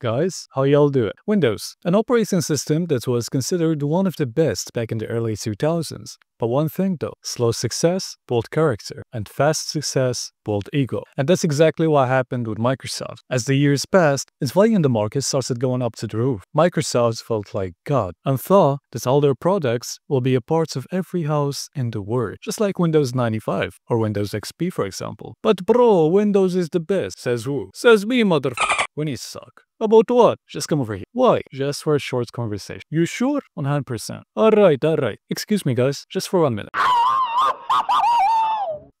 guys, how y'all doing? Windows, an operating system that was considered one of the best back in the early 2000s. But one thing though, slow success built character, and fast success built ego. And that's exactly what happened with Microsoft. As the years passed, its value in the market started going up to the roof. Microsoft felt like God and thought that all their products will be a part of every house in the world, just like Windows 95 or Windows XP for example. But bro, Windows is the best, says who? Says me, motherfucker. When you suck. About what? Just come over here. Why? Just for a short conversation. You sure? 100%. Alright, alright. Excuse me, guys. Just for one minute.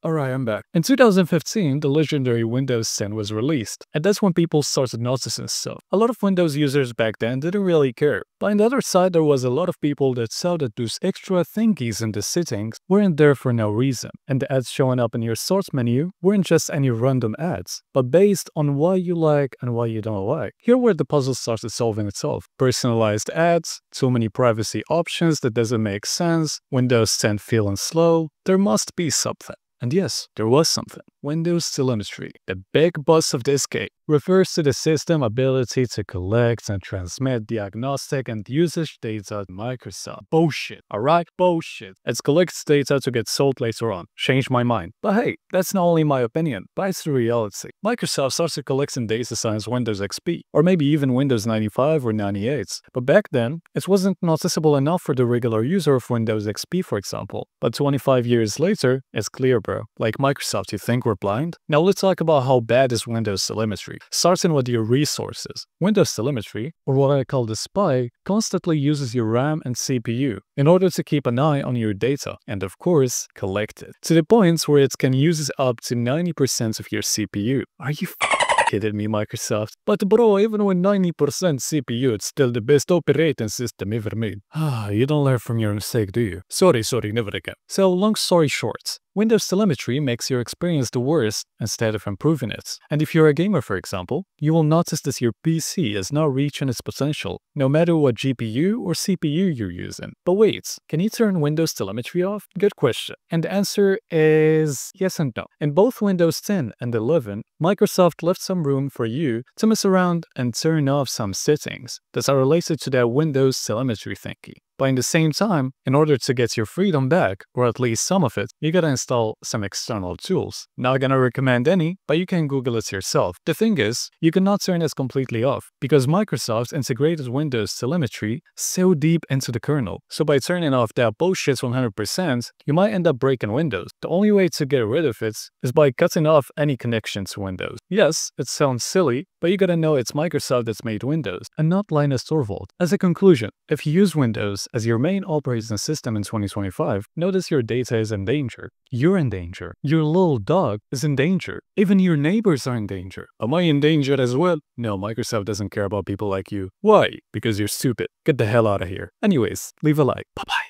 Alright, I'm back. In 2015, the legendary Windows 10 was released, and that's when people started noticing stuff. A lot of Windows users back then didn't really care, but on the other side, there was a lot of people that saw that those extra thingies in the settings weren't there for no reason, and the ads showing up in your source menu weren't just any random ads, but based on what you like and what you don't like. Here where the puzzle started solving itself. Personalized ads, too many privacy options that doesn't make sense, Windows 10 feeling slow, there must be something. And yes, there was something. Windows telemetry, the big boss of this game, refers to the system ability to collect and transmit diagnostic and usage data to Microsoft. Bullshit, alright? Bullshit. It collects data to get sold later on. Change my mind. But hey, that's not only my opinion, but it's the reality. Microsoft started collecting data since Windows XP, or maybe even Windows 95 or 98. But back then, it wasn't noticeable enough for the regular user of Windows XP, for example. But 25 years later, it's clear, bro. Like Microsoft, you think we're blind? Now let's talk about how bad is Windows telemetry. Starting with your resources. Windows telemetry, or what I call the spy, constantly uses your RAM and CPU in order to keep an eye on your data and of course, collect it. To the point where it can use up to 90% of your CPU. Are you kidding me, Microsoft? But bro, even with 90% CPU, it's still the best operating system ever made. Ah, you don't learn from your mistake, do you? Sorry, sorry, never again. So, long story short, Windows telemetry makes your experience the worst instead of improving it. And if you're a gamer, for example, you will notice that your PC is not reaching its potential, no matter what GPU or CPU you're using. But wait, can you turn Windows telemetry off? Good question. And the answer is yes and no. In both Windows 10 and 11, Microsoft left some room for you to mess around and turn off some settings that are related to that Windows telemetry thingy. But in the same time, in order to get your freedom back, or at least some of it, you gotta install some external tools. Not gonna recommend any, but you can Google it yourself. The thing is, you cannot turn this completely off, because Microsoft integrated Windows telemetry so deep into the kernel. So by turning off that bullshit 100%, you might end up breaking Windows. The only way to get rid of it is by cutting off any connection to Windows. Yes, it sounds silly, but you gotta know it's Microsoft that's made Windows, and not Linus Torvald. As a conclusion, if you use Windows as your main operating system in 2025, notice your data is in danger. You're in danger. Your little dog is in danger. Even your neighbors are in danger. Am I in danger as well? No, Microsoft doesn't care about people like you. Why? Because you're stupid. Get the hell out of here. Anyways, leave a like. Bye-bye.